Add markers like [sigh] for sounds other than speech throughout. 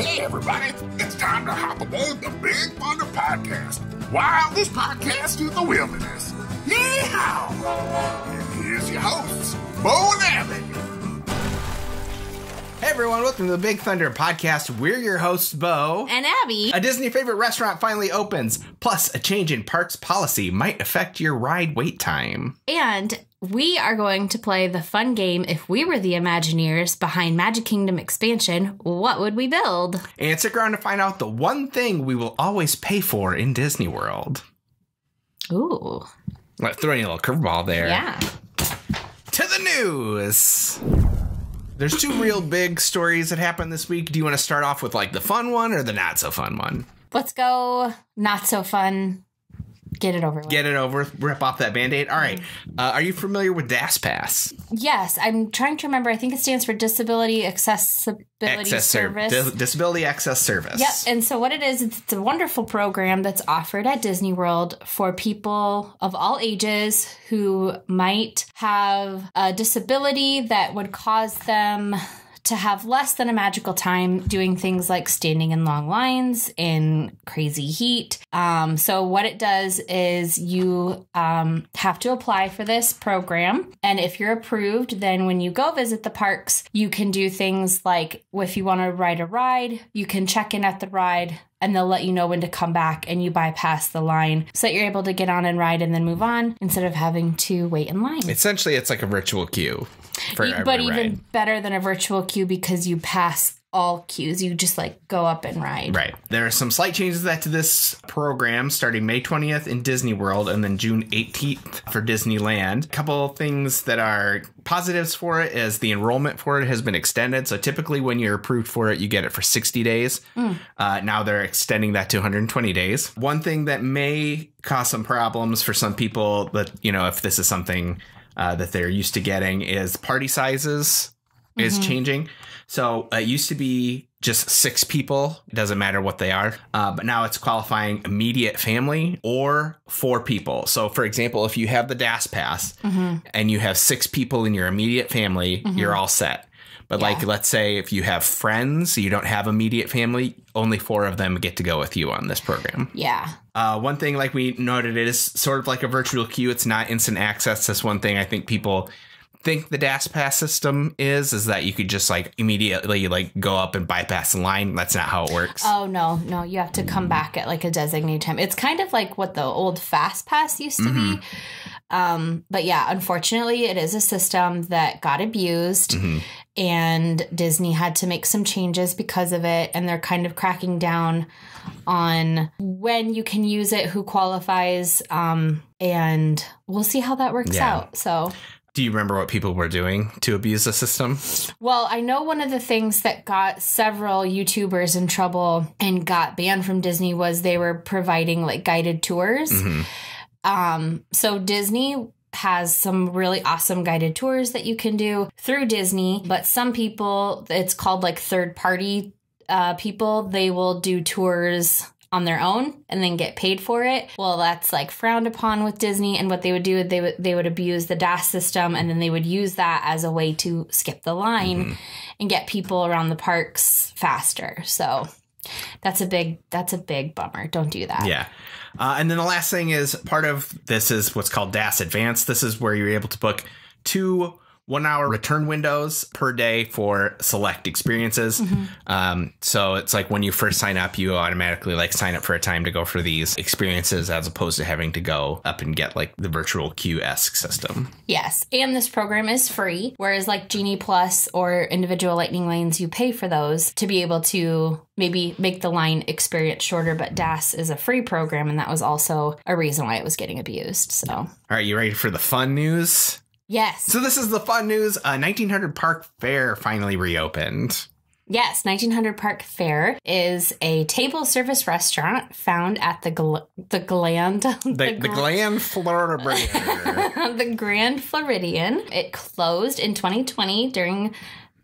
Hey, everybody, it's time to hop aboard the Big Thunder Podcast. Wildest podcast in the wilderness. Yeehaw! And here's your hosts, Beau and Abby. Hey everyone, welcome to the Big Thunder Podcast. We're your hosts, Beau. And Abby. A Disney favorite restaurant finally opens. Plus, a change in parks policy might affect your ride wait time. And we are going to play the fun game if we were the Imagineers behind Magic Kingdom expansion, what would we build? And stick around to find out the one thing we will always pay for in Disney World. Ooh. Throwing a little curveball there. Yeah. To the news. There's two real big stories that happened this week. Do you want to start off with like the fun one or the not so fun one? Let's go not so fun. Get it over with. Get it over, rip off that band aid. All right. Uh, are you familiar with DAS Pass? yes, I'm trying to remember. I think it stands for Disability Accessibility Access Service. Dis- Disability Access Service. Yep. And so, what it is, it's a wonderful program that's offered at Disney World for people of all ages who might have a disability that would cause them to have less than a magical time doing things like standing in long lines in crazy heat. Um, so, what it does is you um, have to apply for this program. And if you're approved, then when you go visit the parks, you can do things like if you want to ride a ride, you can check in at the ride and they'll let you know when to come back and you bypass the line so that you're able to get on and ride and then move on instead of having to wait in line. Essentially, it's like a virtual queue for but even ride. better than a virtual queue because you pass all queues. You just like go up and ride. Right. There are some slight changes to that to this program starting May 20th in Disney World and then June 18th for Disneyland. A couple of things that are positives for it is the enrollment for it has been extended. So typically when you're approved for it, you get it for 60 days. Uh, now they're extending that to 120 days. One thing that may cause some problems for some people that, you know, if this is something uh, that they're used to getting is party sizes is changing. So it used to be just six people. It doesn't matter what they are. Uh, but now it's qualifying immediate family or four people. So, for example, if you have the DAS pass and you have six people in your immediate family, you're all set. But like, let's say if you have friends, you don't have immediate family, only four of them get to go with you on this program. Yeah. Uh, one thing, like we noted, it is sort of like a virtual queue. It's not instant access. That's one thing I think people think the DAS pass system is, is that you could just like immediately like go up and bypass the line. That's not how it works. Oh no, no, you have to come back at like a designated time. It's kind of like what the old fast pass used to be. Um, but yeah, unfortunately it is a system that got abused and Disney had to make some changes because of it and they're kind of cracking down on when you can use it, who qualifies, um, and we'll see how that works Yeah. out. So Do you remember what people were doing to abuse the system? Well, I know one of the things that got several YouTubers in trouble and got banned from Disney was they were providing like guided tours. Um, so Disney has some really awesome guided tours that you can do through Disney, but some people, it's called like third party uh, people, they will do tours on their own and then get paid for it. Well, that's like frowned upon with Disney. And what they would do, they would they would abuse the DAS system, and then they would use that as a way to skip the line and get people around the parks faster. So that's a big that's a big bummer. Don't do that. Yeah. Uh, and then the last thing is part of this is what's called DAS Advanced. This is where you're able to book two one hour return windows per day for select experiences. Um, so it's like when you first sign up, you automatically like sign up for a time to go for these experiences as opposed to having to go up and get like the virtual queue esque system. Yes, and this program is free, whereas like Genie Plus or individual Lightning Lanes, you pay for those to be able to maybe make the line experience shorter. But DAS is a free program, and that was also a reason why it was getting abused. So, All right, you ready for the fun news? Yes, So this is the fun news. Uh, 1900 Park Fare finally reopened. yes, 1900 Park Fare is a table service restaurant found at the Gl- the Gland [laughs] The, the, Gl- Gland Florida [laughs] the Grand Floridian. It closed in 2020 during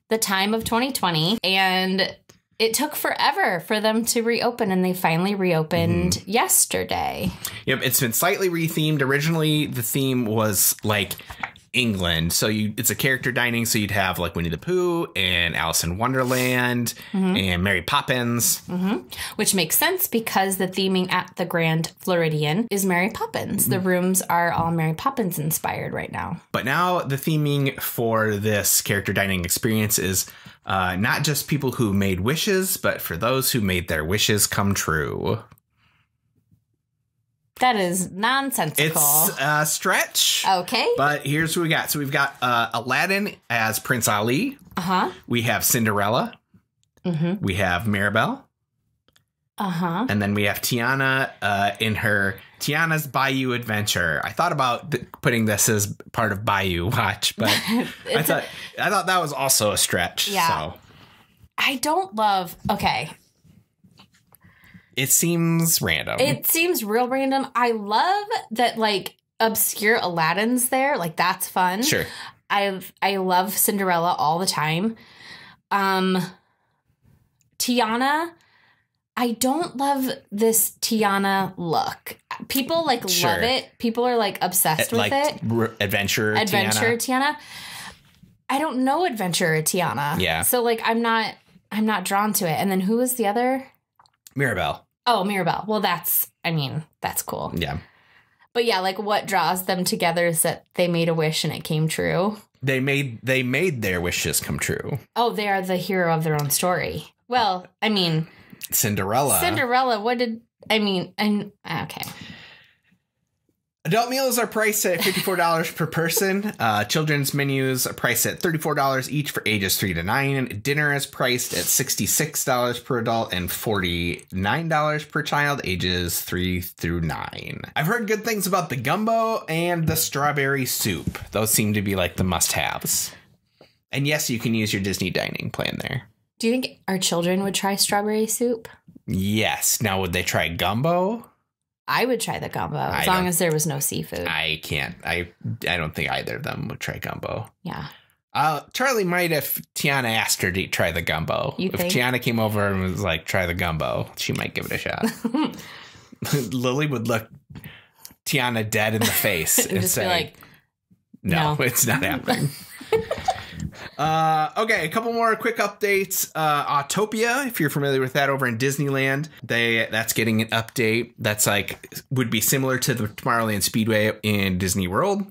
the time of 2020 and it took forever for them to reopen and they finally reopened yesterday. Yep, it's been slightly rethemed. Originally, the theme was like England. So you it's a character dining, so you'd have like Winnie the Pooh and Alice in Wonderland mm-hmm. and Mary Poppins. Mm-hmm. Which makes sense because the theming at the Grand Floridian is Mary Poppins. The mm-hmm. rooms are all Mary Poppins inspired right now. But now the theming for this character dining experience is uh, not just people who made wishes, but for those who made their wishes come true. That is nonsensical. It's a stretch. okay. But here's what we got. So we've got uh, Aladdin as Prince Ali. Uh huh. We have Cinderella. Mm-hmm. We have Mirabel. Uh huh. And then we have Tiana uh, in her Tiana's Bayou Adventure. I thought about th- putting this as part of Bayou Watch, but [laughs] I thought I thought that was also a stretch. Yeah. So I don't love. Okay. It seems random. It seems real random. I love that, like, obscure Aladdin's there. Like, that's fun. sure. I I love Cinderella all the time. Um Tiana, I don't love this Tiana look. People like Sure. love it. People are like obsessed with like it. r- adventure, Adventure Tiana. Tiana. I don't know Adventure Tiana. Yeah. So like I'm not I'm not drawn to it. And then who was the other? Mirabel. Oh, Mirabel. Well, that's I mean, that's cool. Yeah. But yeah, like what draws them together is that they made a wish and it came true. They made they made their wishes come true. Oh, they are the hero of their own story. Well, I mean, Cinderella. Cinderella, what did I mean? And okay. Adult meals are priced at $54 per person. Uh, children's menus are priced at $34 each for ages 3 to 9. Dinner is priced at $66 per adult and $49 per child, ages 3 through 9. I've heard good things about the gumbo and the strawberry soup. Those seem to be like the must haves. And yes, you can use your Disney dining plan there. Do you think our children would try strawberry soup? Yes. Now, would they try gumbo? I would try the gumbo I as long as there was no seafood. I can't. I I don't think either of them would try gumbo. yeah. Uh, Charlie might if Tiana asked her to try the gumbo. You if think? Tiana came over and was like, "Try the gumbo," she might give it a shot. [laughs] [laughs] Lily would look Tiana dead in the [laughs] face and Just say, like, no, "No." it's not happening." Uh, okay, a couple more quick updates. Uh, Autopia, if you're familiar with that, over in Disneyland, they that's getting an update that's like would be similar to the Tomorrowland Speedway in Disney World.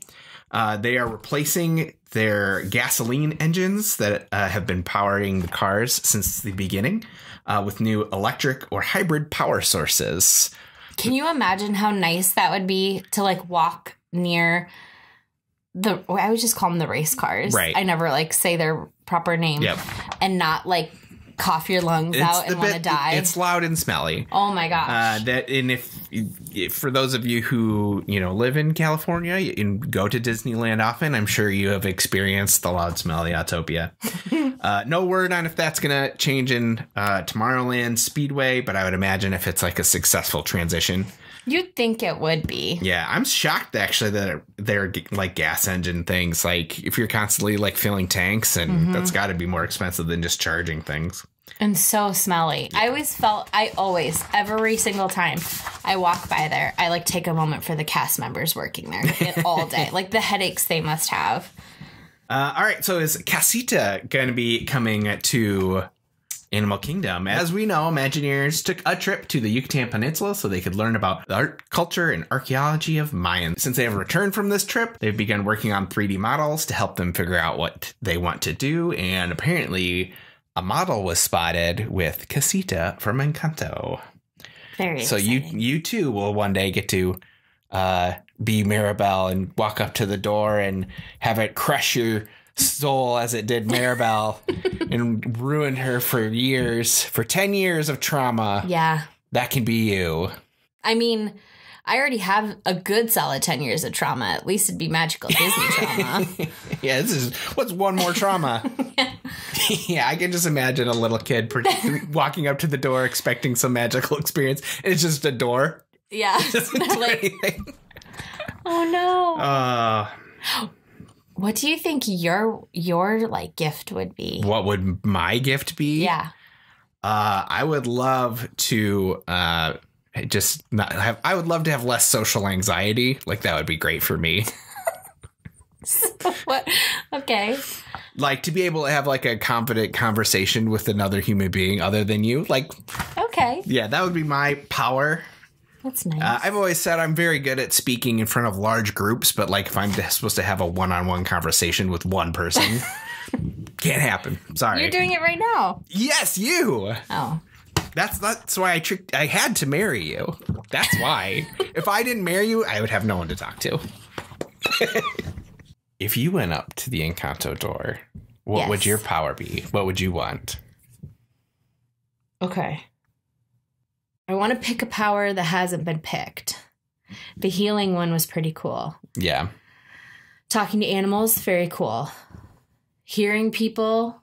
Uh, they are replacing their gasoline engines that uh, have been powering the cars since the beginning uh, with new electric or hybrid power sources. can you imagine how nice that would be to like walk near the I would just call them the race cars. Right. I never like say their proper name. Yep. And not like cough your lungs out and want to die. It's loud and smelly. oh my gosh. Uh, that and if, if for those of you who you know live in California and go to Disneyland often, I'm sure you have experienced the loud smell of the Autopia. [laughs] uh, no word on if that's gonna change in uh, Tomorrowland Speedway, but I would imagine if it's like a successful transition. You'd think it would be. Yeah, I'm shocked actually that they're like gas engine things. Like if you're constantly like filling tanks, and that's got to be more expensive than just charging things. And so smelly. I always felt, I always, every single time I walk by there, I like take a moment for the cast members working there [laughs] all day. like the headaches they must have. Uh, all right, so is Casita going to be coming to Animal Kingdom? As we know, Imagineers took a trip to the Yucatan Peninsula so they could learn about the art, culture, and archaeology of Mayans. Since they have returned from this trip, they've begun working on 3D models to help them figure out what they want to do, and apparently, a model was spotted with Casita from Encanto. Very So you you too will one day get to uh, be Mirabel and walk up to the door and have it crush your soul as it did Mirabel [laughs] and ruined her for years, for 10 years of trauma. Yeah. That can be you. I mean, I already have a good solid 10 years of trauma. At least it'd be magical Disney trauma. [laughs] Yeah, this is what's one more trauma? [laughs] yeah, I can just imagine a little kid walking up to the door expecting some magical experience. And it's just a door. Yeah. Like, oh no. Uh, what do you think your your like gift would be? what would my gift be? Yeah. Uh, I would love to uh, just not have. I would love to have less social anxiety. Like that would be great for me. [laughs] [laughs] what? Okay. like to be able to have like a confident conversation with another human being other than you. Like, Okay. yeah, that would be my power. That's nice. Uh, I've always said I'm very good at speaking in front of large groups, but like if I'm supposed to have a one-on-one conversation with one person, [laughs] can't happen. Sorry. You're doing it right now. yes, you. Oh. That's that's why I tricked. I had to marry you. That's why. [laughs] if I didn't marry you, I would have no one to talk to. [laughs] if you went up to the Encanto door, what Yes. would your power be? What would you want? Okay. I want to pick a power that hasn't been picked. The healing one was pretty cool. Yeah. Talking to animals, very cool. Hearing people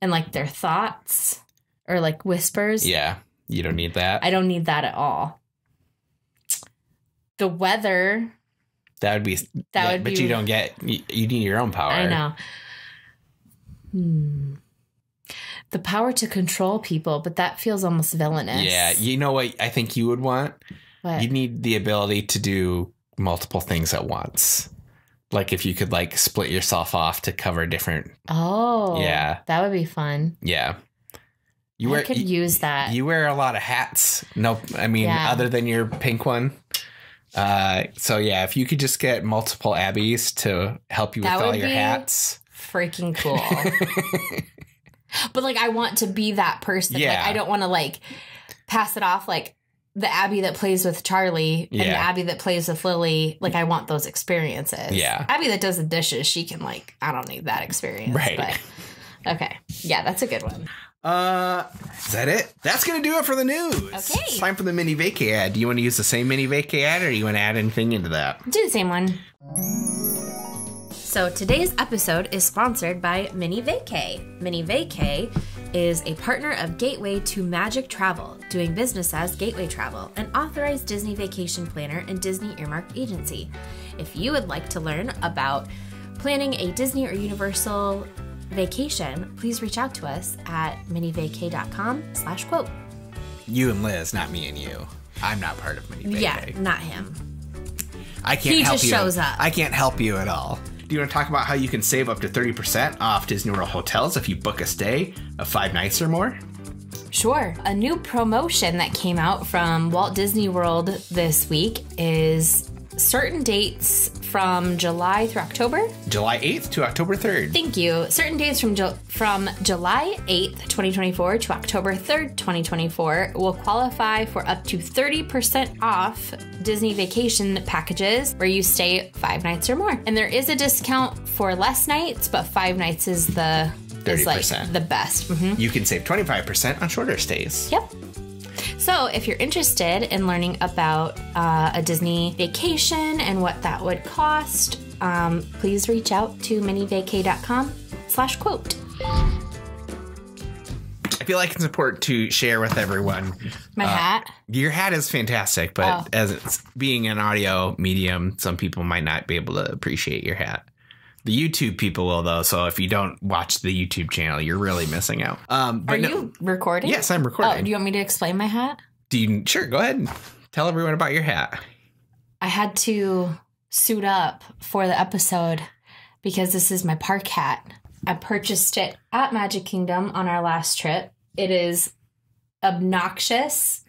and like their thoughts or like whispers. Yeah. You don't need that. I don't need that at all. The weather, that would be. That would but be- you don't get. You, you need your own power. I know. Hmm. The power to control people, but that feels almost villainous. Yeah. You know what? I think you would want. But You need the ability to do multiple things at once. Like if you could like split yourself off to cover different. oh, Yeah. that would be fun. Yeah. You I wear could you, use that. you wear a lot of hats. Nope. I mean, Yeah. other than your pink one. Uh, so yeah, if you could just get multiple Abbys to help you with all your be- hats. Freaking cool. [laughs] but like, I want to be that person. Like, Yeah. I don't want to like pass it off like the Abby that plays with Charlie and the Abby that plays with Lily. Like, I want those experiences. Yeah. Abby that does the dishes, she can like, I don't need that experience. Right. But okay. Yeah, that's a good one. Uh, is that it? That's gonna do it for the news. Okay. It's time for the Minnie Vacay ad. Do you want to use the same Minnie Vacay ad, or do you want to add anything into that? Do the same one. So today's episode is sponsored by Minnie Vacay. Minnie Vacay is a partner of Gateway to Magic Travel, doing business as Gateway Travel, an authorized Disney vacation planner and Disney earmarked agency. If you would like to learn about planning a Disney or Universal vacation, please reach out to us at minivacay.com slash quote. You and Liz, not me and you. I'm not part of Minnie Vacay. Yeah, not him. I can't He help just you. shows up. I can't help you at all. You want to talk about how you can save up to 30% off Disney World hotels if you book a stay of five nights or more? Sure. A new promotion that came out from Walt Disney World this week is certain dates from July through October. July 8th to October 3rd. Thank you. Certain dates from Ju- from July 8th, 2024 to October 3rd, 2024 will qualify for up to 30% off Disney vacation packages where you stay 5 nights or more. And there is a discount for less nights, but 5 nights is the is like 30%. the best. Mhm. You can save 25% on shorter stays. Yep. So, if you're interested in learning about uh, a Disney vacation and what that would cost, um, please reach out to minivacay.com slash quote. I feel like it's important to share with everyone. My hat. Your hat is fantastic, but Oh. as it's being an audio medium, some people might not be able to appreciate your hat. The YouTube people will though, so if you don't watch the YouTube channel, you're really missing out. Um, but Are no- you recording? Yes, I'm Oh, recording. do you want me to explain my hat? Do you sure go ahead and tell everyone about your hat. I had to suit up for the episode because this is my park hat. I purchased it at Magic Kingdom on our last trip. It is obnoxious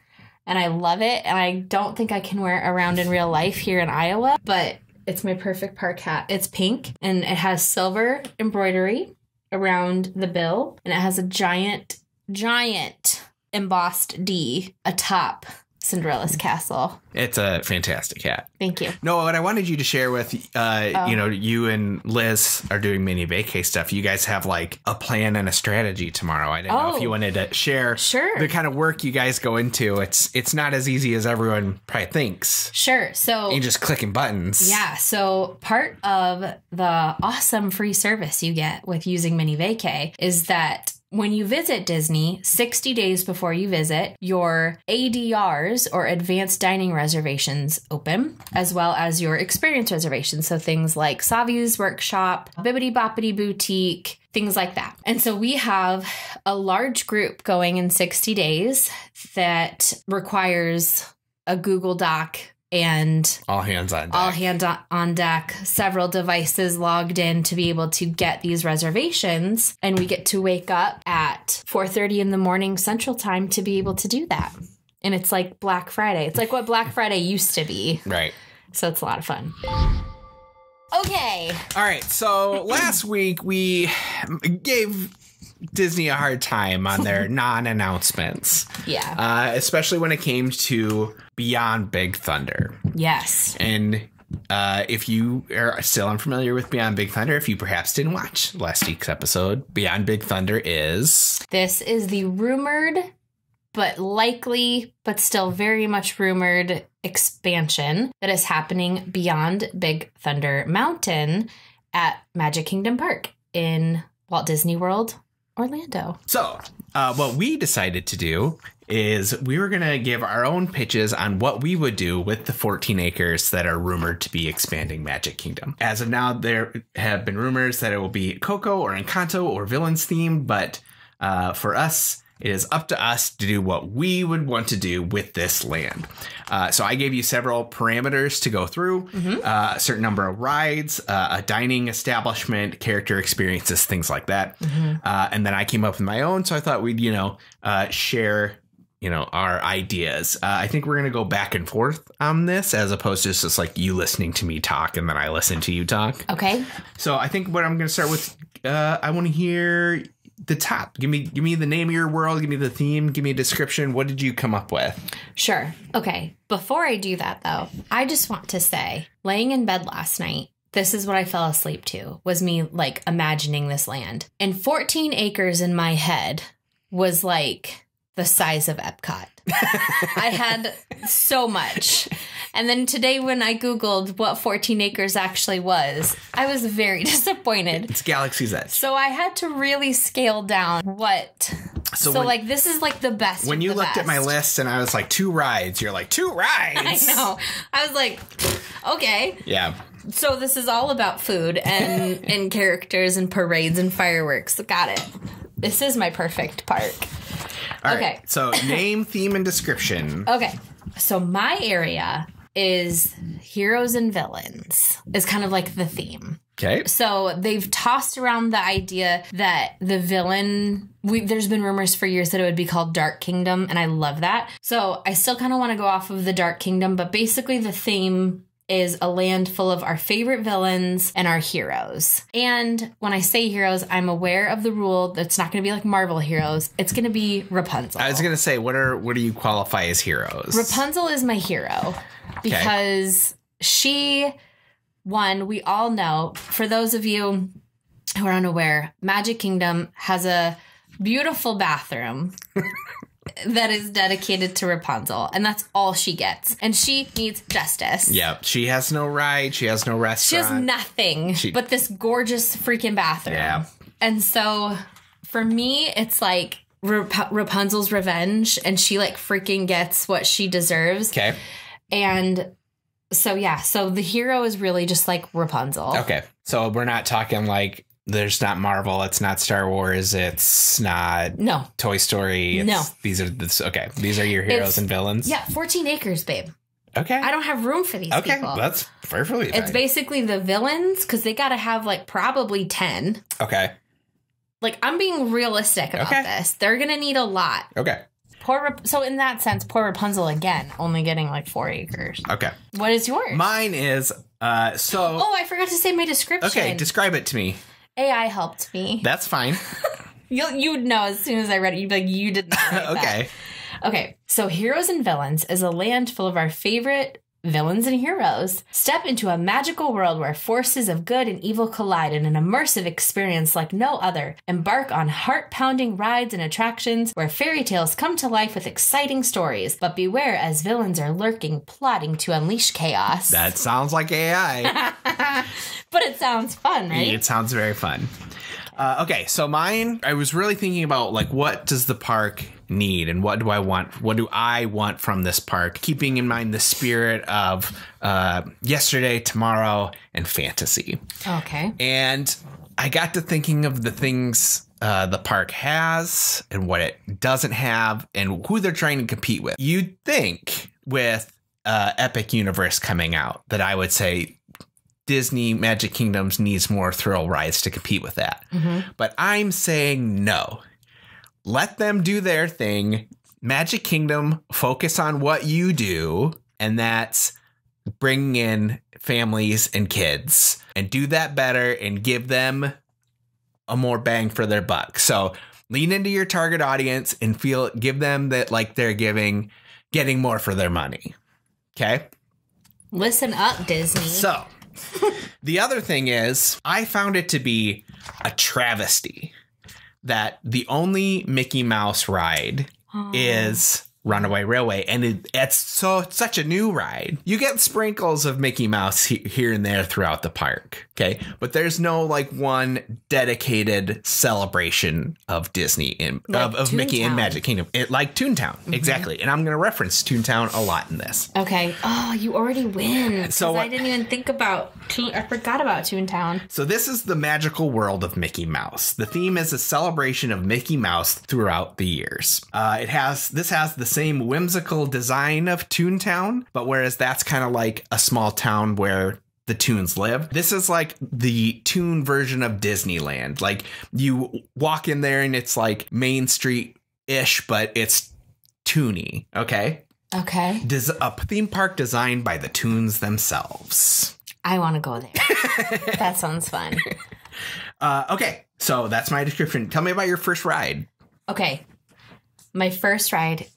and I love it. And I don't think I can wear it around in real life here in Iowa, but it's my perfect park hat. It's pink and it has silver embroidery around the bill and it has a giant, giant embossed D atop Cinderella's castle. It's a fantastic hat. Thank you. No, what I wanted you to share with, uh, Oh. you know, you and Liz are doing Minnie Vacay stuff. You guys have like a plan and a strategy tomorrow. I didn't know Oh. if you wanted to share Sure. the kind of work you guys go into. It's it's not as easy as everyone probably thinks. Sure. So You're just clicking buttons. Yeah, so part of the awesome free service you get with using Minnie Vacay is that when you visit Disney, 60 days before you visit, your ADRs or advanced dining reservations open, as well as your experience reservations. So things like Savi's Workshop, Bibbidi Bobbidi Boutique, things like that. And so we have a large group going in 60 days that requires a Google Doc and All hands on deck. all hand on- on deck, several devices logged in to be able to get these reservations, and we get to wake up at 4:30 in the morning Central Time to be able to do that. And it's like Black Friday. It's like what Black Friday used to be. right. So it's a lot of fun. Okay. All right. So last week we gave Disney a hard time on their [laughs] non-announcements, Yeah. uh, especially when it came to Beyond Big Thunder. yes. And uh, if you are still unfamiliar with Beyond Big Thunder, if you perhaps didn't watch last week's episode, Beyond Big Thunder is This is the rumored, but likely, but still very much rumored expansion that is happening beyond Big Thunder Mountain at Magic Kingdom Park in Walt Disney World, Orlando. So, uh, what we decided to do is we were going to give our own pitches on what we would do with the 14 acres that are rumored to be expanding Magic Kingdom. As of now, there have been rumors that it will be Coco or Encanto or Villains theme, but uh, for us, it is up to us to do what we would want to do with this land. Uh, so I gave you several parameters to go through, uh, a certain number of rides, uh, a dining establishment, character experiences, things like that. Uh, and then I came up with my own. So I thought we'd, you know, uh, share, you know, our ideas. Uh, I think we're going to go back and forth on this as opposed to just like you listening to me talk and then I listen to you talk. Okay. So I think what I'm going to start with, uh, I want to hear the top. Give me, give me the name of your world. Give me the theme. Give me a description. What did you come up with? Sure. Okay. Before I do that, though, I just want to say laying in bed last night, this is what I fell asleep to was me like imagining this land. And 14 acres in my head was like the size of Epcot. I had so much. And then today, when I Googled what 14 acres actually was, I was very [laughs] disappointed. It's Galaxy's Edge. So I had to really scale down what. So So, when- like, this is like the best. When you looked at my list and I was like, two rides, you're like, two rides. [laughs] I know. I was like, okay. Yeah. So this is all about food and [laughs] and characters and parades and fireworks. Got it. This is my perfect park. All right. Okay. So [laughs] name, theme, and description. Okay. So my area is heroes and villains is kind of like the theme. Okay. So they've tossed around the idea that the villain. We, there's been rumors for years that it would be called Dark Kingdom, and I love that. So I still kind of want to go off of the Dark Kingdom, but basically the theme is a land full of our favorite villains and our heroes. And when I say heroes, I'm aware of the rule that's not going to be like Marvel heroes. It's going to be Rapunzel. I was gonna say, what are what do you qualify as heroes? Rapunzel is my hero because she, one, we all know, for those of you who are unaware, Magic Kingdom has a beautiful bathroom. [laughs] that is dedicated to Rapunzel, and that's all she gets. And she needs justice. Yep. She has no ride. She has no rest, She has nothing She- but this gorgeous freaking bathroom. Yeah. And so for me, it's like Rap- Rapunzel's revenge, and she like freaking gets what she deserves. Okay. And so yeah, so the hero is really just like Rapunzel. Okay. So we're not talking like there's not Marvel. It's not Star Wars. It's not No. Toy Story. It's, No. These are this. Okay. These are your heroes It's- and villains. Yeah, 14 acres, babe. Okay. I don't have room for these okay. people. That's perfectly fine. it's basically the villains because they got to have like probably 10. okay. Like I'm being realistic about Okay. this. They're going to need a lot. Okay. Poor so in that sense, poor Rapunzel again, only getting like 4 acres. Okay. What is yours? Mine is uh so oh, I forgot to say my description. okay, describe it to me. AI helped me. That's fine. [laughs] You you'd know as soon as I read it. You'd be like, you did not. write that. okay. Okay, so Heroes and Villains is a land full of our favorite villains and heroes. Step into a magical world where forces of good and evil collide in an immersive experience like no other. Embark on heart pounding rides and attractions where fairy tales come to life with exciting stories. But beware as villains are lurking, plotting to unleash chaos. That sounds like AI. [laughs] but it sounds fun, right? It sounds very fun. Uh, okay, so mine, I was really thinking about like what does the park need and what do I want? What do I want from this park? Keeping in mind the spirit of uh, yesterday, tomorrow, and fantasy. Okay. And I got to thinking of the things uh, the park has and what it doesn't have and who they're trying to compete with. You'd think with uh, epic universe coming out that I would say Disney Magic Kingdoms needs more thrill rides to compete with that. But I'm saying no. Let them do their thing. Magic Kingdom, focus on what you do, and that's bringing in families and kids and do that better and give them a more bang for their buck. So lean into your target audience and feel give them that like they're giving getting more for their money. Okay? Listen up, Disney. So, [laughs] the other thing is, I found it to be a travesty that the only Mickey Mouse ride is Runaway Railway, and it, it's so it's such a new ride. You get sprinkles of Mickey Mouse he, here and there throughout the park, okay, but there's no like one dedicated celebration of Disney in Like of, of Mickey and Magic Kingdom, it, like Toontown, exactly. And I'm going to reference Toontown a lot in this. okay. Oh, you already win. So So I didn't even think about. Toon- I forgot about Toontown. So this is the magical world of Mickey Mouse. The theme is a celebration of Mickey Mouse throughout the years. Uh, it has this has the same whimsical design of Toontown, but whereas that's kind of like a small town where the tunes live. This is like the tune version of Disneyland. Like you walk in there and it's like Main Street ish, but it's toony. Okay, Okay, Des- a theme park designed by the tunes themselves. I want to go there. [laughs] that sounds fun. [laughs] Uh, okay, so that's my description. Tell me about your first ride. Okay, my first ride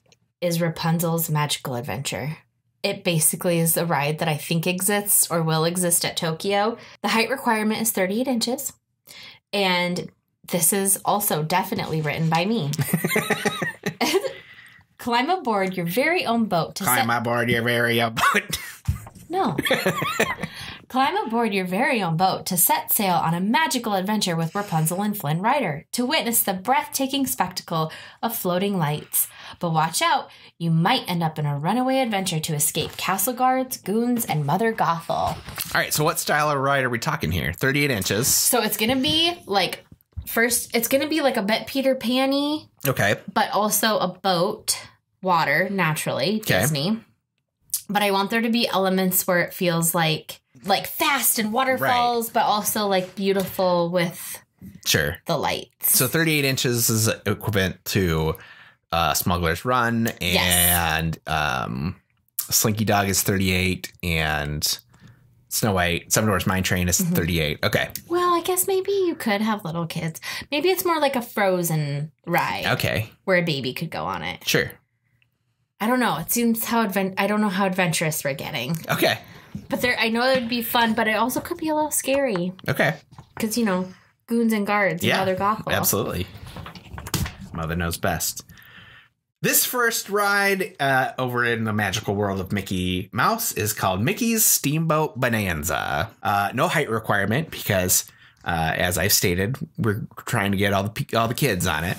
is Rapunzel's Magical Adventure. It basically is a ride that I think exists or will exist at Tokyo. The height requirement is 38 inches, and this is also definitely written by me. [laughs] Climb aboard your very own boat to set Climb aboard your very own boat. No. [laughs] Climb aboard your very own boat to set sail on a magical adventure with Rapunzel and Flynn Rider to witness the breathtaking spectacle of floating lights. But watch out, you might end up in a runaway adventure to escape castle guards, goons, and Mother Gothel. All right, so what style of ride are we talking here? 38 inches. So it's gonna be like first, it's gonna be like a bit Peter Panny, Okay. but also a boat, water, naturally, Okay. Disney. But I want there to be elements where it feels like like fast and waterfalls, but also like beautiful with Sure. the lights. So 38 inches is equivalent to uh, Smuggler's Run, and um, Slinky Dog is 38, and Snow White, Seven Dwarfs Mine Train is 38. Okay. well, I guess maybe you could have little kids. Maybe it's more like a frozen ride Okay. where a baby could go on it. Sure. I don't know. It seems how advent I don't know how adventurous we're getting. Okay. But there I know it would be fun, but it also could be a little scary. Okay. Because, you know, goons and guards Yeah. and Mother Gothel. Absolutely. Mother knows best. This first ride uh, over in the magical world of Mickey Mouse is called Mickey's Steamboat Bonanza. Uh, no height requirement because, uh, as I've stated, we're trying to get all the all the kids on it.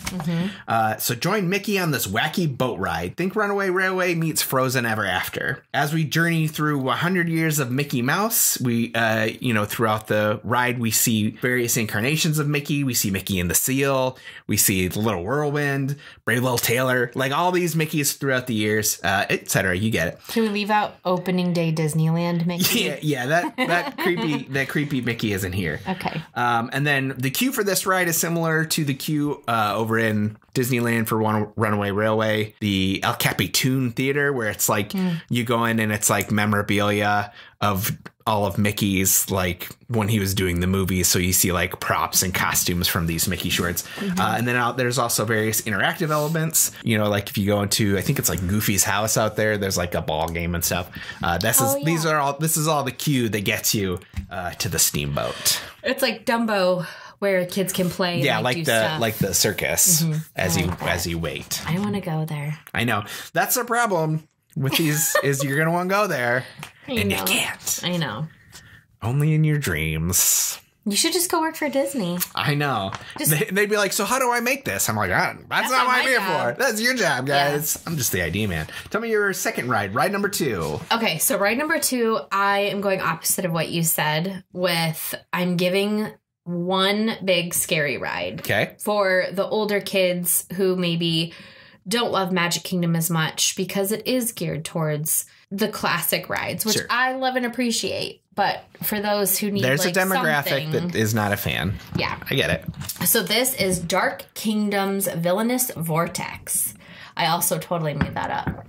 Uh, so join Mickey on this wacky boat ride. Think Runaway Railway meets Frozen Ever After. As we journey through 100 years of Mickey Mouse, we, uh, you know, throughout the ride, we see various incarnations of Mickey. We see Mickey and the Seal. We see the Little Whirlwind, Brave Little Tailor, like all these Mickeys throughout the years, uh, etc. You get it. Can we leave out opening day Disneyland, Mickey? [laughs] Yeah, yeah. That that creepy that creepy Mickey isn't here. Okay. Um, and then the queue for this ride is similar to the queue uh, over in Disneyland for One Runaway Railway, the El Capitan Theater, where it's like you go in and it's like memorabilia of all of Mickey's, like when he was doing the movies. So you see like props and costumes from these Mickey shorts. Uh, and then out, there's also various interactive elements. You know, like if you go into, I think it's like Goofy's house out there, there's like a ball game and stuff. Uh, this is, Oh, yeah. these are all, this is all the queue that gets you uh, to the steamboat. It's like Dumbo where kids can play. and, yeah like do the stuff. Mm-hmm. like the circus as I you like that. as you wait I want to go there. i know that's the problem with these is you're gonna want to go there I and know. you can't I know. only in your dreams You should just go work for Disney. i know Just- they, they'd be like so how do i make this i'm like ah, that's, not, not what i'm my here job." for that's your job guys i'm just the id man tell me your second ride ride number two Okay, so ride number two, I am going opposite of what you said. With I'm giving one big scary ride okay for the older kids who maybe don't love Magic Kingdom as much because it is geared towards the classic rides, which Sure. I love and appreciate. But for those who need There's like, a demographic that is not a fan. yeah. I get it. So this is Dark Kingdom's Villainous Vortex. I also totally made that up.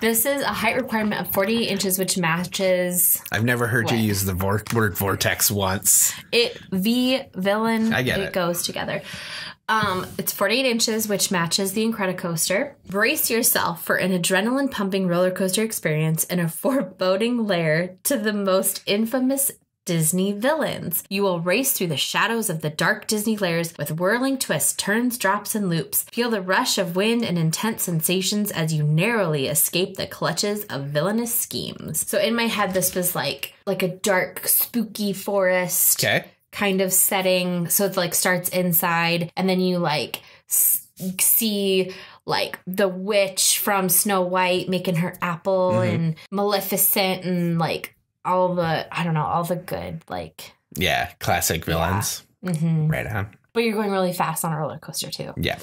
This is a height requirement of 48 inches, which matches I've never heard you use the vor- word vortex once. it. V villain. I get it. it. goes together. Um, it's 48 inches, which matches the Incredicoaster. Brace yourself for an adrenaline pumping roller coaster experience and a [laughs] foreboding lair to the most infamous Disney villains. You will race through the shadows of the dark Disney lairs with whirling twists, turns, drops, and loops. Feel the rush of wind and intense sensations as you narrowly escape the clutches of villainous schemes. So in my head, this was like like a dark, spooky forest Okay. Kind of setting. So it's like starts inside, and then you like s- see like the witch from Snow White making her apple, Mhm. and Maleficent, and like all the I don't know all the good like. Yeah. Classic villains. hmm Right on. But you're going really fast on a roller coaster too. Yeah.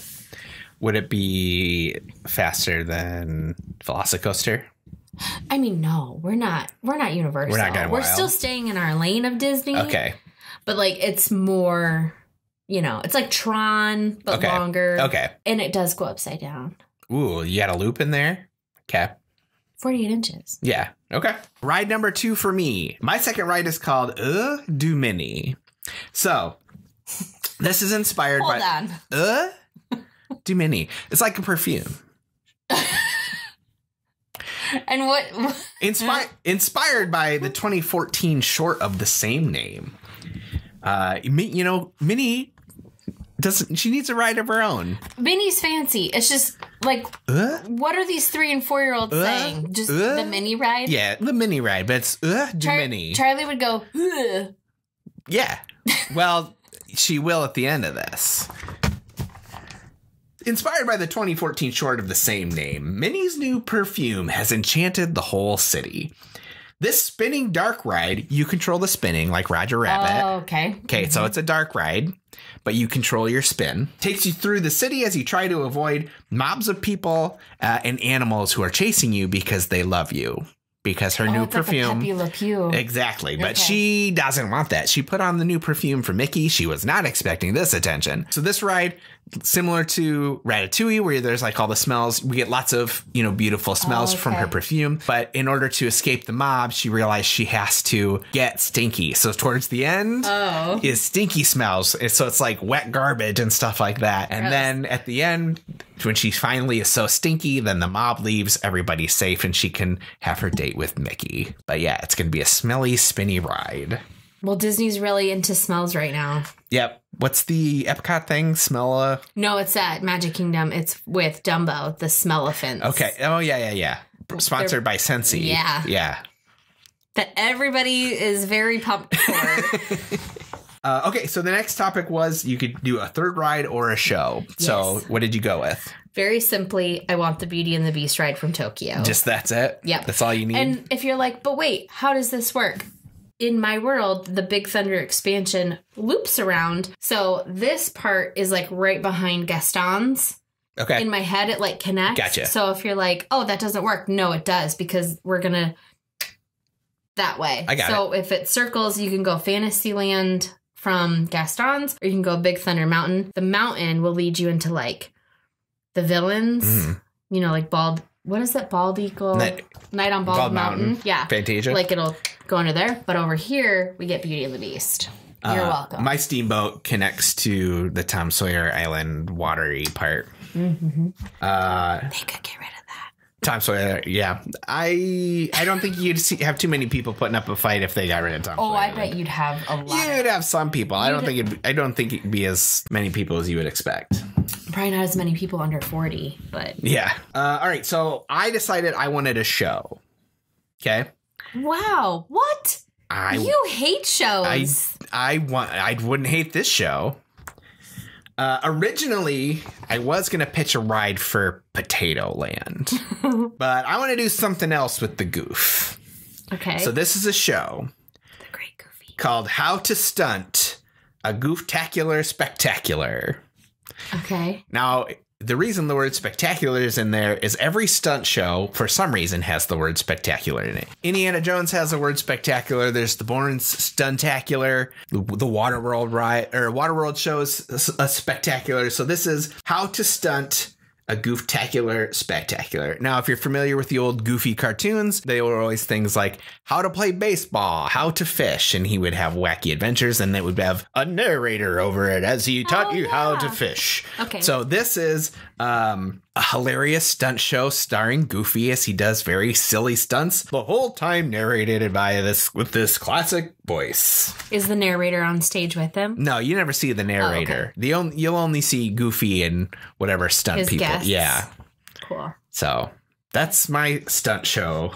Would it be faster than Velocicoaster? I mean, no, we're not. We're not Universal. We're not going We're wild. still staying in our lane of Disney. Okay. But like it's more. You know, it's like Tron, but Okay. longer. Okay. And it does go upside down. Ooh, you got a loop in there? Okay. 48 inches. Yeah. Okay. Ride number two for me. My second ride is called Uh Do Mini. So this is inspired Hold by on. Uh Do Mini. It's like a perfume. [laughs] And what? Inspi- inspired by the 2014 short of the same name. Uh, you know, Minnie doesn't. She needs a ride of her own. Minnie's fancy. It's just like, Uh? what are these three and four year olds Uh, saying? Just uh, the mini ride? Yeah, the mini ride, but it's uh, do Char- mini. Charlie would go, "Ugh." Yeah. Well, she will at the end of this. Inspired by the 2014 short of the same name, Minnie's new perfume has enchanted the whole city. This spinning dark ride, you control the spinning like Roger Rabbit. Oh, okay. Okay, so it's a dark ride, but you control your spin. Takes you through the city as you try to avoid mobs of people uh, and animals who are chasing you because they love you. Because her Oh, new like perfume. Pew. Exactly. But Okay. she doesn't want that. She put on the new perfume for Mickey. She was not expecting this attention. So this ride, similar to Ratatouille, where there's like all the smells, we get lots of, you know, beautiful smells oh, from okay. her perfume. But in order to escape the mob, she realized she has to get stinky. So towards the end Oh. is stinky smells. So it's like wet garbage and stuff like that. And Gross. then at the end, when she finally is so stinky, then the mob leaves, everybody's safe, and she can have her date with Mickey. But yeah, it's gonna be a smelly, spinny ride. Well, Disney's really into smells right now. Yep. What's the Epcot thing? Smell No, it's at Magic Kingdom. It's with Dumbo, the Smellephants. Okay. Oh yeah, yeah, yeah. Sponsored by Sensi. Yeah. Yeah. That everybody is very pumped for. [laughs] [laughs] Uh, okay, so the next topic was you could do a third ride or a show. So what did you go with? very simply, I want the Beauty and the Beast ride from Tokyo. Just that's it? Yep. That's all you need? And if you're like, but wait, how does this work? In my world, the Big Thunder expansion loops around. So this part is like right behind Gaston's. okay. In my head, it like connects. Gotcha. So if you're like, oh, that doesn't work, no, it does because we're gonna that way. I got so if it circles, you can go Fantasyland from Gaston's, or you can go Big Thunder Mountain. The mountain will lead you into like the villains. Mhm. You know, like bald. What is that? Bald Eagle. Night- Night on Bald, Bald Mountain. Mountain. Yeah. Fantasia. Like it'll go under there. But over here, we get Beauty and the Beast. You're Uh, welcome. My steamboat connects to the Tom Sawyer Island watery part. Mhm. Uh, They could get rid of that. Tom Sawyer, yeah. I I don't think you'd see, have too many people putting up a fight if they got rid of Tom Oh, Sawyer I bet you'd have a lot. You'd have some people. I don't think it'd, I don't think it'd be as many people as you would expect. Probably not as many people under 40, but Yeah. Uh, all right. So I decided I wanted a show. Okay. Wow, what? I you hate shows. I want. I wouldn't hate this show. Uh, originally, I was gonna pitch a ride for Potato Land, [laughs] but I want to do something else with the goof. okay. So this is a show the Great Goofy. called "How to Stunt a Gooftacular Spectacular." Okay. Now, the reason the word spectacular is in there is every stunt show, for some reason, has the word spectacular in it. Indiana Jones has the word spectacular. There's the Bourne Stuntacular, the, Waterworld ride or Waterworld shows a spectacular. So this is how to stunt a gooftacular spectacular. Now, if you're familiar with the old goofy cartoons, they were always things like how to play baseball, how to fish, and he would have wacky adventures, and they would have a narrator over it as he taught Oh, you how to fish. Okay. So this is um, a hilarious stunt show starring Goofy as he does very silly stunts, the whole time narrated by this with this classic voice. Is the narrator on stage with him? No, you never see the oh, narrator. The only you'll only see Goofy and whatever stunt His people. guests. Yeah. Cool. So that's my stunt show.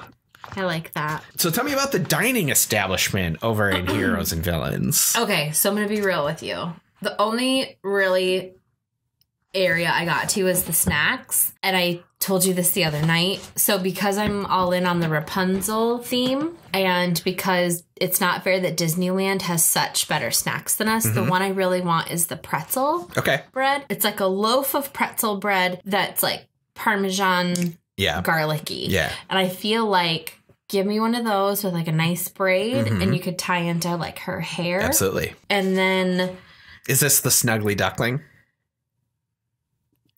I like that. So tell me about the dining establishment over in [clears throat] Heroes and Villains. Okay, so I'm gonna be real with you. The only really area I got to is the snacks, and I told you this the other night. So because I'm all in on the Rapunzel theme, and because it's not fair that Disneyland has such better snacks than us, the mm-hmm. one I really want is the pretzel Okay. bread. It's like a loaf of pretzel bread that's like Parmesan Yeah. garlicky. Yeah. And I feel like give me one of those with like a nice braid and mm-hmm. you could tie into like her hair. Absolutely. And then Is this the Snuggly Duckling?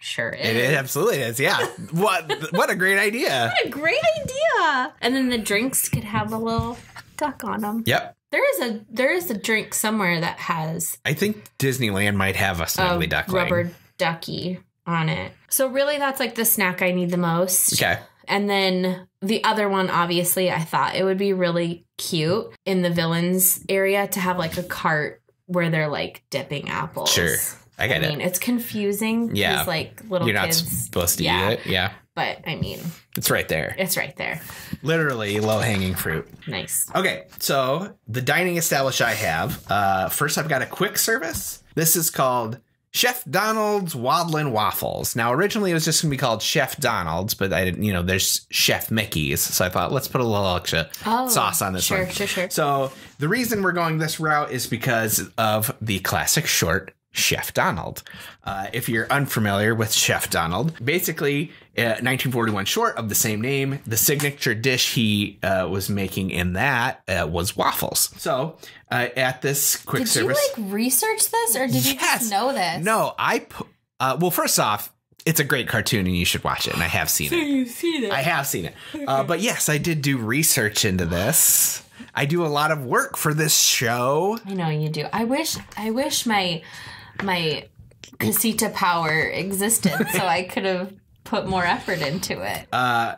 Sure is. It, absolutely is. Yeah. [laughs] what what a great idea. What a great idea. And then the drinks could have a little duck on them. Yep. There is a there is a drink somewhere that has I think Disneyland might have a Snuggly a Duckling. rubber ducky on it. So really that's like the snack I need the most. Okay. And then the other one, obviously, I thought it would be really cute in the villains area to have like a cart where they're like dipping apples. Sure. I I mean, it. it's confusing. Yeah. Like little You're not kids. supposed to yeah. eat it. Yeah. But I mean, It's right there. it's right there. Literally low hanging fruit. Nice. Okay, so the dining establishment I have. Uh, first, I've got a quick service. This is called Chef Donald's Waddlin' Waffles. Now, originally it was just gonna be called Chef Donald's, but I didn't, you know, there's Chef Mickey's, so I thought let's put a little extra Oh, sauce on this sure, one. Sure, sure, So the reason we're going this route is because of the classic short Chef Donald. Uh, if you're unfamiliar with Chef Donald, basically, uh, 1941 short of the same name, the signature dish he uh, was making in that uh, was waffles. So uh, at this quick Did service, you like research this or did you Yes. just know this? no, I pu- uh, well, first off, it's a great cartoon and you should watch it, and I have seen it. You've seen it. I have seen it. Uh, but yes, I did do research into this. I do a lot of work for this show. I know you do. I wish I wish my my casita power existed so I could have put more effort into it. Uh,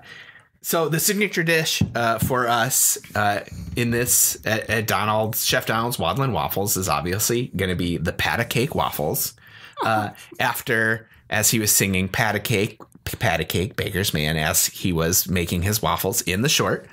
so the signature dish uh, for us uh, in this at, at Donald's Chef Donald's Waddlin' Waffles is obviously going to be the pat a cake waffles. Uh, after as he was singing pat a cake, pat a cake, Baker's Man, as he was making his waffles in the short.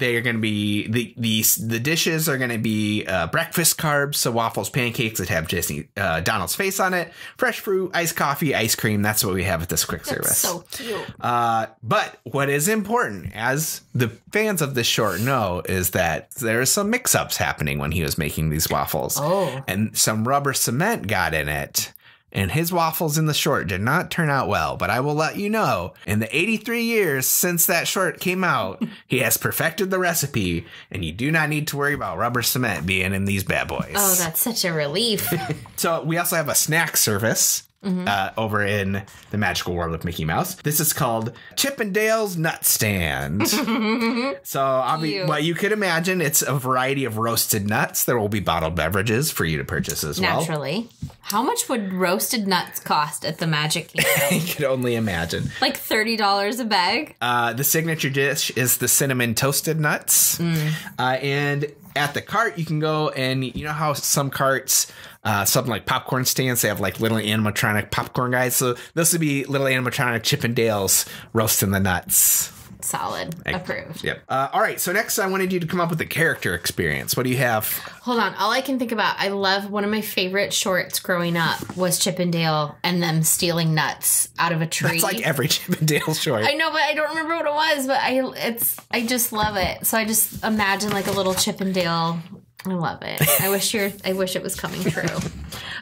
They are going to be the the the dishes are going to be uh, breakfast carbs, so waffles, pancakes that have Disney uh, Donald's face on it, fresh fruit, iced coffee, ice cream. That's what we have at this quick service. so cute. Uh, but what is important, as the fans of this short know, is that there are some mix ups happening when he was making these waffles. Oh. And some rubber cement got in it. And his waffles in the short did not turn out well. But I will let you know, in the 83 years since that short came out, [laughs] he has perfected the recipe. And you do not need to worry about rubber cement being in these bad boys. Oh, that's such a relief. [laughs] So we also have a snack service Mm-hmm. uh, over in the magical world of Mickey Mouse. This is called Chip 'n' Dale's Nut Stand. [laughs] so I mean, be, well, you could imagine it's a variety of roasted nuts. There will be bottled beverages for you to purchase as well. Naturally. How much would roasted nuts cost at the Magic [laughs] Kingdom? You could only imagine. like $30 a bag? Uh, the signature dish is the cinnamon toasted nuts. Mm. Uh, and at the cart, you can go and you know how some carts, uh, something like popcorn stands, they have like little animatronic popcorn guys. So this would be little animatronic Chip 'n' Dales roasting the nuts. Solid. Approved. Yep. Uh, all right. So next, I wanted you to come up with a character experience. What do you have? Hold on. All I can think about, I love one of my favorite shorts growing up was Chippendale and Dale and them stealing nuts out of a tree. It's like every [laughs] Chip 'n' Dale short. I know, but I don't remember what it was. But I, it's, I just love it. So I just imagine like a little Chip 'n' Dale. I love it. I wish your, I wish it was coming true. [laughs]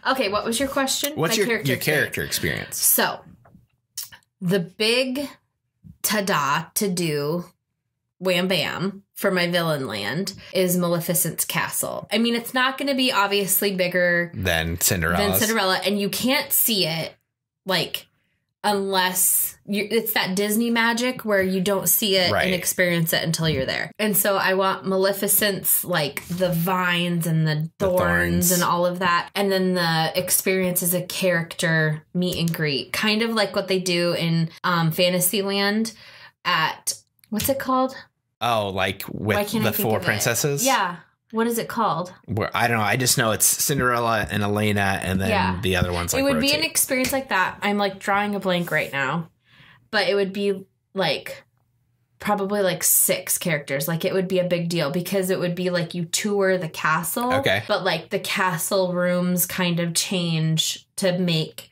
Okay, what was your question? What's My your your experience. character experience? So, the big ta-da to do, wham bam, for my villain land is Maleficent's castle. I mean, it's not going to be obviously bigger Then Cinderella. than Cinderella, and you can't see it like unless it's that Disney magic where you don't see it Right. and experience it until you're there. And so I want Maleficent's like the vines and the The thorns, thorns. and all of that. And then the experience as a character meet and greet. Kind of like what they do in um Fantasyland at what's it called? Oh, like with the four princesses? Yeah. What is it called? Where I don't know. I just know it's Cinderella and Elena, and then Yeah. the other ones like it would be an experience like that. I'm like drawing a blank right now, but it would be like probably like six characters. Like it would be a big deal because it would be like you tour the castle. Okay. But like the castle rooms kind of change to make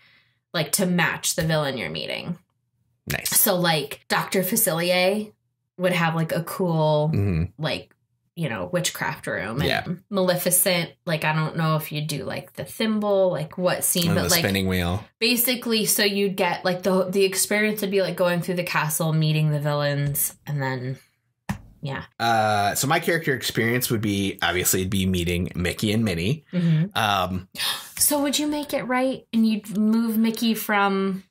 like to match the villain you're meeting. nice. So like Dr. Facilier would have like a cool hmm like you know witchcraft room and Yeah. maleficent like i don't know if you do like the thimble like what scene And but the like spinning wheel. basically so you'd get like the the experience would be like going through the castle meeting the villains and then yeah Uh, so my character experience would be obviously it'd be meeting Mickey and Minnie. Um, so would you make it right and you'd move mickey from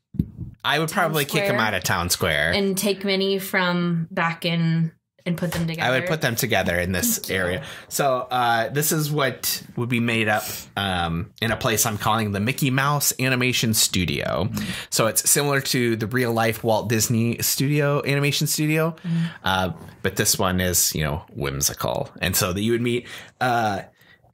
I would probably kick him out of town square. and take minnie from back in and put them together I would put them together in this area. So uh, this is what would be made up um, in a place I'm calling the Mickey Mouse Animation Studio. So it's similar to the real life Walt Disney Studio Animation Studio, uh, but this one is you know whimsical, and so that you would meet. Uh,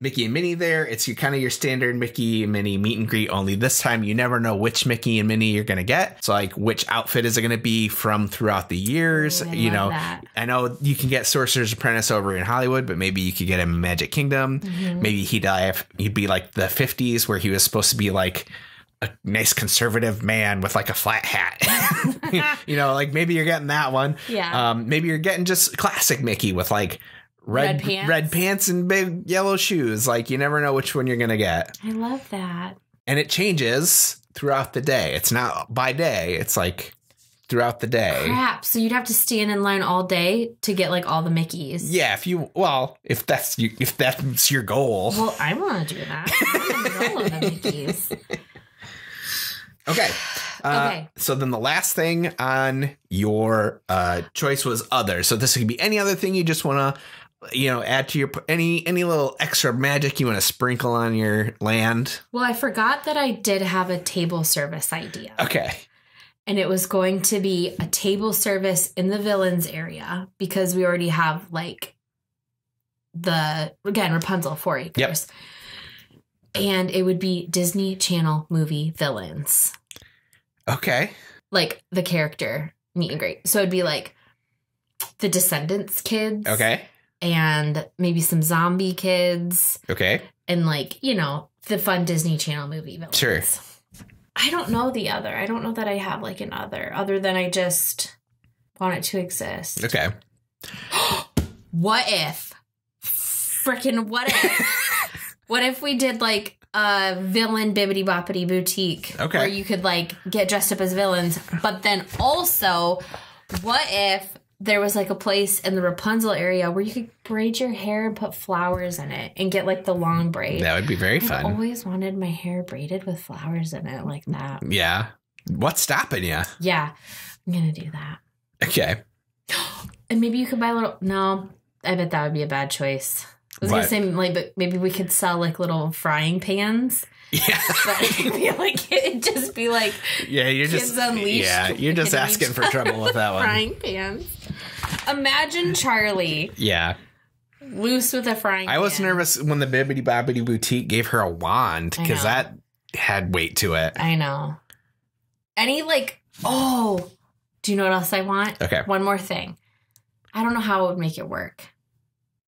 Mickey and Minnie there. It's your kind of your standard Mickey and Minnie meet and greet. Only this time you never know which Mickey and Minnie you're gonna get. So like which outfit is it gonna be from throughout the years? I you know, that. I know you can get Sorcerer's Apprentice over in Hollywood, but maybe you could get him in Magic Kingdom. Mm-hmm. Maybe he'd have he'd be like the fifties where he was supposed to be like a nice conservative man with like a flat hat. [laughs] you know, like maybe you're getting that one. Yeah. Um, maybe you're getting just classic Mickey with like red Red pants. red pants and big yellow shoes. Like you never know which one you're gonna get. i love that And it changes throughout the day. It's not by day, it's like throughout the day. crap so you'd have to stand in line all day to get like all the mickeys Yeah, if you well, if that's you, if that's your goal. well i want to do that I wanna know all the mickeys [laughs] Okay. Uh, Okay. So then the last thing on your uh, choice was other. So this could be any other thing you just want to, you know, add to your any any little extra magic you want to sprinkle on your land. Well, I forgot that I did have a table service idea. Okay. And it was going to be a table service in the villains area because we already have like the again Rapunzel four acres. And it would be Disney Channel movie villains. Okay. Like the character meet and greet. So it'd be like the Descendants kids. Okay. And maybe some zombie kids. Okay. and like you know the fun Disney Channel movie villains. Sure. I don't know the other. I don't know that I have like an other, other than I just want it to exist. Okay. [gasps] What if, freaking what if, [laughs] what if we did like a villain Bibbidi Bobbidi boutique Okay. where you could like get dressed up as villains, but then also, what if there was like a place in the Rapunzel area where you could braid your hair and put flowers in it and get like the long braid? That would be very I've fun. I always wanted my hair braided with flowers in it like that. Yeah. What's stopping you? Yeah, I'm gonna do that. Okay. [gasps] And maybe you could buy a little. No, I bet that would be a bad choice. I was gonna say like, but maybe we could sell like little frying pans. Yeah. [laughs] But [laughs] like it'd just be like yeah, you're just Unleashed Yeah, you're just asking for trouble with that [laughs] one. frying pans. Imagine Charlie Yeah. loose with a frying. I was pan. nervous when the Bibbidi Bobbidi Boutique gave her a wand I because know. that had weight to it. I know. Any like oh, do you know what else I want? Okay. One more thing. I don't know how it would make it work,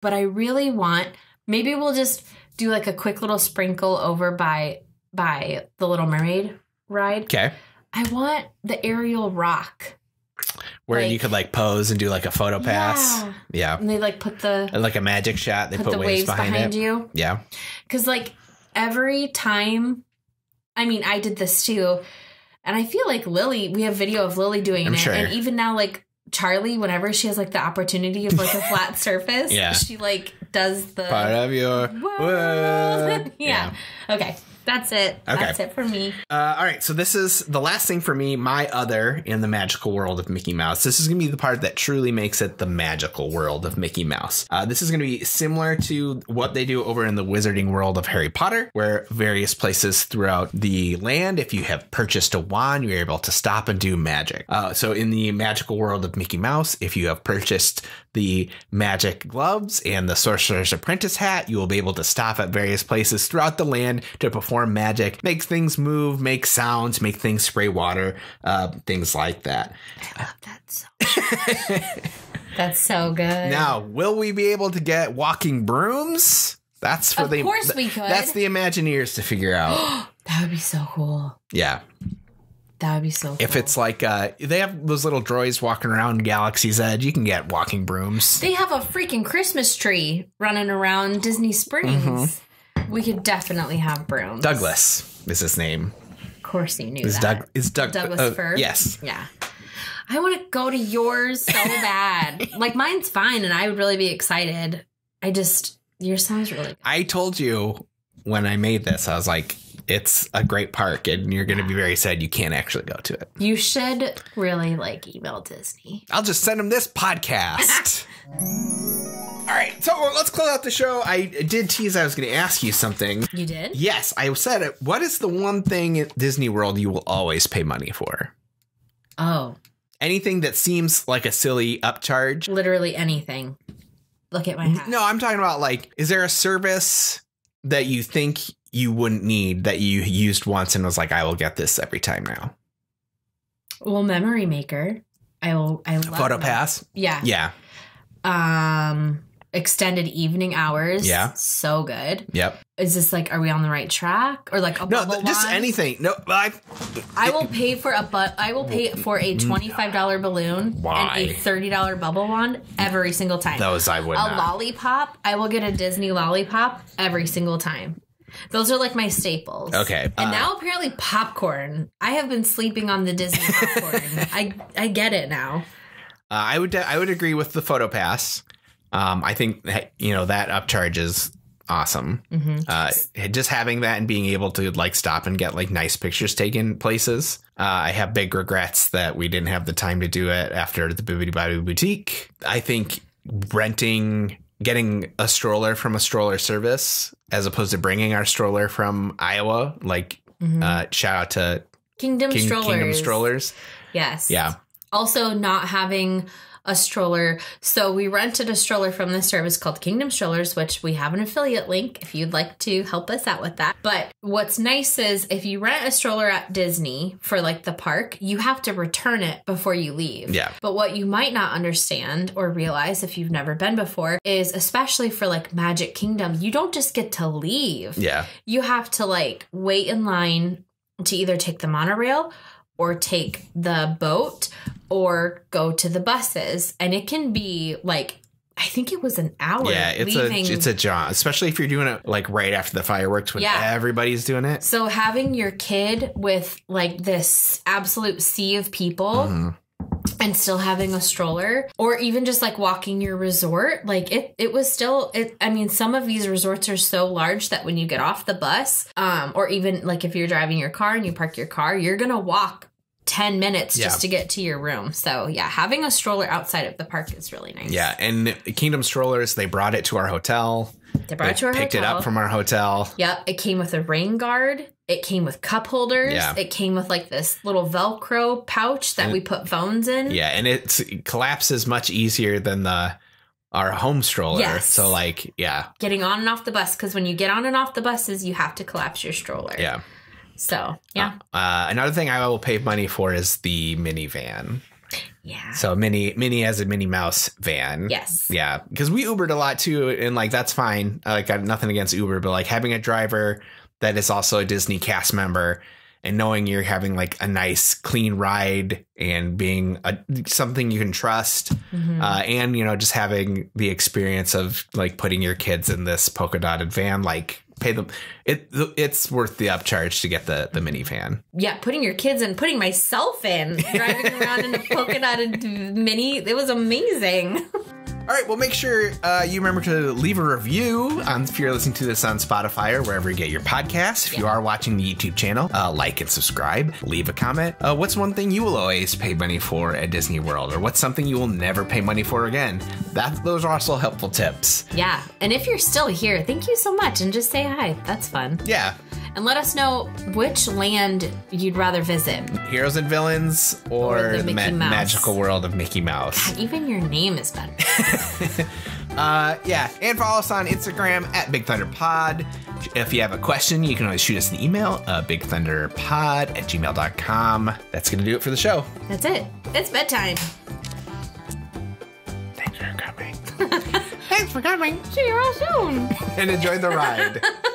but I really want. Maybe we'll just do like a quick little sprinkle over by by the Little Mermaid ride. Okay. I want the Ariel rock, Where Like- you could like pose and do like a photo pass. Yeah. Yeah. and they like put the And like a magic shot. They put, put, the waves, waves behind, behind, it. you. Yeah. Because like every time I mean, I did this too. And I feel like Lily, we have video of Lily doing I'm it. sure. And even now, like Charlie, whenever she has like the opportunity of like a [laughs] flat surface, Yeah. she like does the Part of your World. [laughs] world. yeah. Okay. That's it. Okay. That's it for me. Uh, all right, so this is the last thing for me, my other in the magical world of Mickey Mouse. This is going to be the part that truly makes it the magical world of Mickey Mouse. Uh, this is going to be similar to what they do over in the wizarding world of Harry Potter, where various places throughout the land, if you have purchased a wand, you're able to stop and do magic. Uh, so in the magical world of Mickey Mouse, if you have purchased the magic gloves and the sorcerer's apprentice hat, you will be able to stop at various places throughout the land to perform magic, make things move, make sounds, make things spray water, uh, things like that. That's so [laughs] That's so good. Now, will we be able to get walking brooms? That's for Of the course we could. That's the Imagineers to figure out. [gasps] that would be so cool. yeah. That would be so cool. If it's like uh they have those little droids walking around Galaxy's Edge, you can get walking brooms. they have a freaking Christmas tree running around Disney Springs. We could definitely have brooms. Mm-hmm. Douglas is his name. Of course you knew Is that. Doug is Doug Douglas uh, fir? Yes. Yeah. I want to go to yours so [laughs] bad. like mine's fine and I would really be excited. I just yours sounds really good. I told you when I made this, I was like, it's a great park and you're gonna be very sad you can't actually go to it. You should really like email Disney. I'll just send them this podcast. [laughs] All right, so let's close out the show. I did tease I was going to ask you something. You did? Yes, I said it. What is the one thing at Disney World you will always pay money for? Oh, Anything that seems like a silly upcharge? literally anything. Look at my hat. No, I'm talking about like, is there a service that you think you wouldn't need that you used once and was like, I will get this every time now? Well, Memory Maker. I will. I love Photo Mem- Pass? Yeah. Yeah. Um, extended evening hours. Yeah. So good. Yep. Is this like, are we on the right track or like a No, bubble just wand? anything. No, I. I will pay for a but. I will pay for a twenty-five dollar balloon Why? and a thirty dollar bubble wand every single time. Those I would a not. lollipop. I will get a Disney lollipop every single time. Those are like my staples. Okay, And uh, now apparently popcorn. I have been sleeping on the Disney popcorn. [laughs] I I get it now. Uh, I would I would agree with the photo pass. Um, I think that, you know that upcharge is awesome. Mm-hmm. Uh, just having that and being able to like stop and get like nice pictures taken places. Uh, I have big regrets that we didn't have the time to do it after the Bibbidi Bobbidi Boutique. I think renting, getting a stroller from a stroller service as opposed to bringing our stroller from Iowa. Like, uh, shout out to Kingdom King, Mm-hmm. strollers. Kingdom Strollers. Yes. Yeah. Also, not having a stroller. So we rented a stroller from this service called Kingdom Strollers, which we have an affiliate link if you'd like to help us out with that. But what's nice is if you rent a stroller at Disney for like the park, you have to return it before you leave. Yeah. But what you might not understand or realize if you've never been before is especially for like Magic Kingdom, you don't just get to leave Yeah. you have to like wait in line to either take the monorail or take the boat or go to the buses and it can be like i think it was an hour Yeah, it's leaving. a it's a job, especially if you're doing it like right after the fireworks when Yeah. everybody's doing it. so having your kid with like this absolute sea of people Mm-hmm. and still having a stroller or even just like walking your resort like it it was still it i mean some of these resorts are so large that when you get off the bus um or even like if you're driving your car and you park your car you're gonna walk 10 minutes Yeah. just to get to your room so yeah having a stroller outside of the park is really nice Yeah, and Kingdom Strollers they brought it to our hotel. they brought it to our picked it up from our hotel. Yep, it came with a rain guard. It came with cup holders. Yeah. It came with like this little Velcro pouch that we put phones in. Yeah, and it's, it collapses much easier than the our home stroller. Yes. So like, yeah, Getting on and off the bus because when you get on and off the buses, you have to collapse your stroller. yeah. So yeah, Uh, another thing I will pay money for is the minivan. yeah, So mini mini as a Minnie Mouse van. yes, Yeah, because we Ubered a lot too, and like that's fine. I like nothing against Uber, but like having a driver that is also a Disney cast member and knowing you're having like a nice clean ride and being a, something you can trust, Mhm. uh, and you know just having the experience of like putting your kids in this polka dotted van, like pay them. It it's worth the upcharge to get the the minivan. Yeah, putting your kids in, putting myself in, [laughs] driving around in a polka dotted mini. It was amazing. [laughs] All right, well, make sure uh, you remember to leave a review on, if you're listening to this on Spotify or wherever you get your podcasts. If you are watching the YouTube channel, uh, like and subscribe. Leave a comment. Uh, what's one thing you will always pay money for at Disney World, or what's something you will never pay money for again? That those are also helpful tips. Yeah, and if you're still here, thank you so much, and just say hi. That's fun. Yeah, And let us know which land you'd rather visit. heroes and villains, or, Or the ma- magical world of Mickey Mouse. Even your name is better. [laughs] Uh, yeah, and follow us on Instagram at Big Thunder Pod. If you have a question, you can always shoot us an email, uh, bigthunderpod at gmail.com. That's going to do it for the show. That's it. It's bedtime. For coming. See you all soon. and enjoy the ride. [laughs]